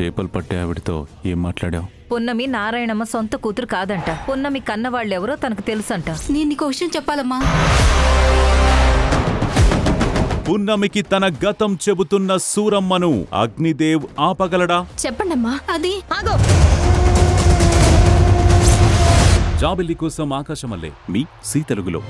చేపలు పట్టే ఆవిడతో ఏం మాట్లాడావు? పున్నమి నారాయణమ్మ సొంత కూతురు కాదంట. పున్నమి కన్నవాళ్ళెవరో తనకు తెలుసంట. నేను నీకు విషయం చెప్పాలమ్మా. పున్నమికి తన గతం చెబుతున్న సూరమ్మను అగ్నిదేవ్ ఆపగలడా? చెప్పండమ్మా. అది ఆగో. జాబిల్లి కోసం ఆకాశమల్లే మీ సీ తెలుగులో